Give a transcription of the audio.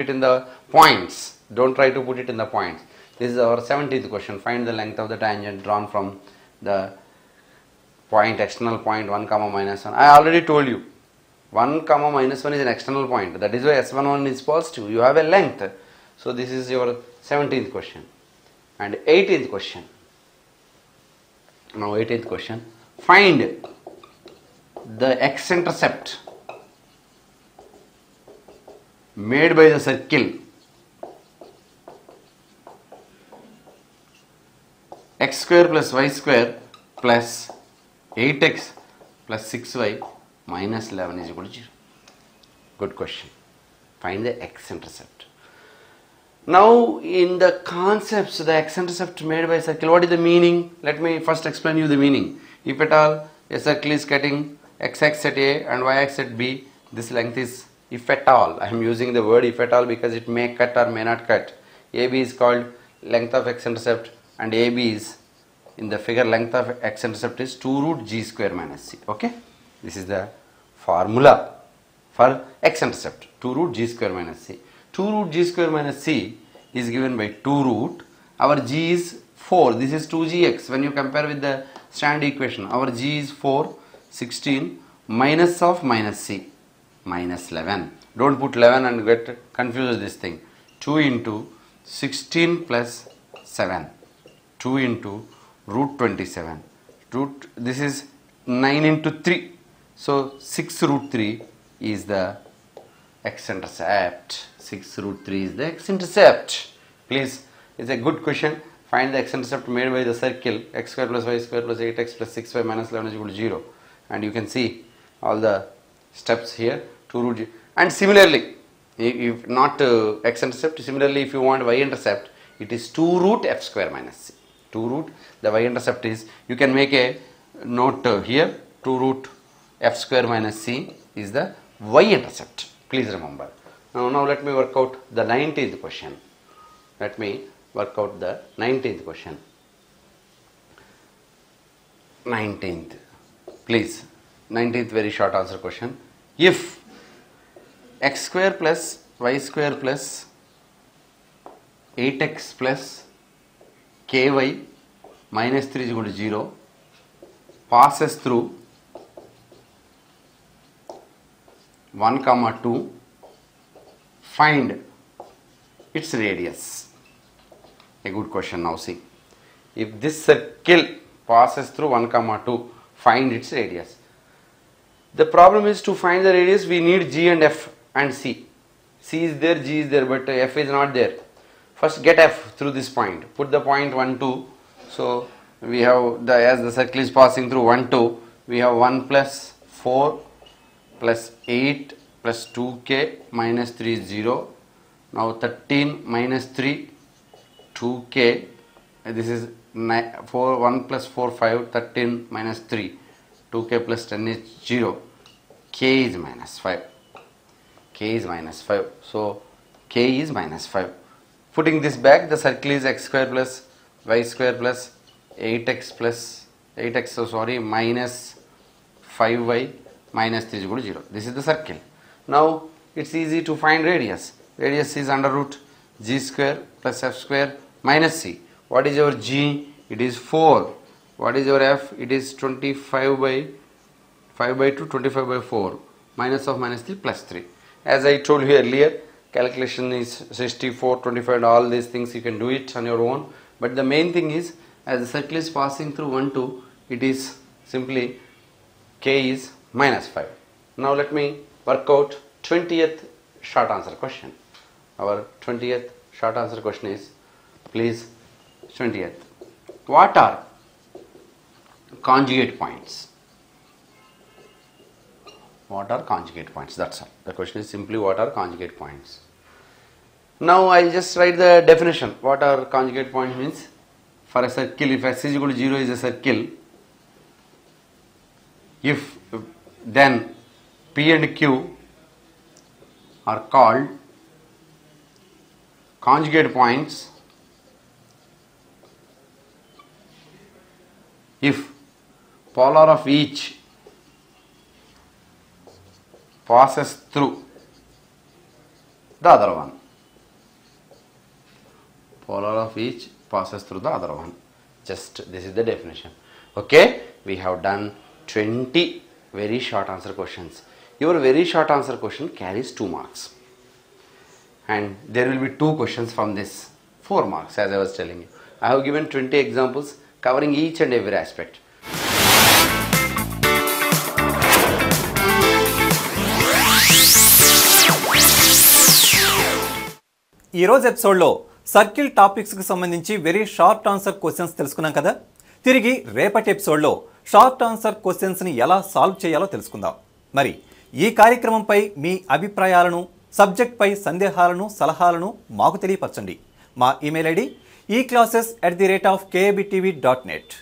it in the points. Don't try to put it in the points. This is our 17th question. Find the length of the tangent drawn from the point, external point 1 comma minus 1. I already told you 1 comma minus 1 is an external point. That is why S11 is positive. You have a length. So this is your 17th question. And 18th question. Now 18th question. Find the x-intercept made by the circle x square plus y square plus 8x plus 6y minus 11 is equal to 0. Good question. Find the x-intercept. Now, in the concepts, the x-intercept made by circle, what is the meaning? Let me first explain you the meaning. If at all a circle is cutting x-axis at A and y-axis at B, this length is if at all. I am using the word if at all because it may cut or may not cut. AB is called length of x-intercept and AB is in the figure length of x-intercept is 2 root g square minus c. Okay, this is the formula for x-intercept 2 root g square minus c. 2 root g square minus c is given by 2 root. Our g is 4. This is 2gx. When you compare with the standard equation, our g is 4, 16 minus of minus c minus 11. Don't put 11 and get confused this thing. 2 into 16 plus 7. 2 into root 27. Root this is 9 into 3. So 6 root 3 is the x-intercept. 6 root 3 is the x-intercept. Please, it's a good question. Find the x-intercept made by the circle x square plus y square plus 8x plus 6y minus 11 is equal to 0. And you can see all the steps here 2 root g. And similarly, if not uh, x-intercept, similarly if you want y-intercept, it is 2 root f square minus c. 2 root, the y-intercept is, you can make a note uh, here, 2 root f square minus c is the y-intercept. Please remember. Now, now let me work out the 19th question. Let me work out the 19th question. 19th. Please, 19th very short answer question. If x square plus y square plus 8x plus ky minus 3 is equal to 0 passes through 1 comma 2 find its radius a good question now see if this circle passes through 1 comma 2 find its radius the problem is to find the radius we need g and f and c. C is there g is there but f is not there. First get f through this point. Put the point 1 2 so we have the as the circle is passing through 1 2 we have 1 plus 4 plus 8 plus 2k minus 3 is 0 now 13 minus 3 2k uh, this is ni- 4 1 plus 4 5 13 minus 3 2k plus 10 is 0 k is minus 5 k is minus 5 so k is minus 5 putting this back the circle is x square plus y square plus 8x plus 8x so sorry minus 5y minus 3 is equal to 0 this is the circle. Now it's easy to find radius. Radius is under root g square plus f square minus c. What is your g? It is 4 what is your f? It is 25 by 5 by 2 25 by 4 minus of minus 3 plus 3 as i told you earlier calculation is 64 25 and all these things you can do it on your own. But the main thing is as the circle is passing through 1 2 it is simply k is minus 5 now let me work out 20th short answer question. Our 20th short answer question is please 20th what are conjugate points. What are conjugate points? That's all. The question is simply what are conjugate points? Now i'll just write the definition. What are conjugate points means? For a circle if s is equal to 0 is a circle. If then p and q are called conjugate points. If polar of each passes through the other one. Polar of each passes through the other one. Just this is the definition. Okay we have done 20 very short answer questions. Your very short answer question carries 2 marks. And there will be two questions from this 4 marks as i was telling you. I have given 20 examples covering each and every aspect ఈ ఎపిసోడ్లో circle టాపిక్స్కి సంబంధించి very short answer questions తెలుసుకున్నాం కదా? తిరిగి రేపటి ఎపిసోడ్లో short answer క్వశ్చన్స్ని ఎలా సాల్వ్ చేయాలో తెలుసుకుందాం. మరి ఈ కార్యక్రమంపై మీ అభిప్రాయాలను సబ్జెక్ట్పై సందేహాలను సలహాలను మాకు తెలియపరచండి. మా email ID e classes at the rate of KBTV dot net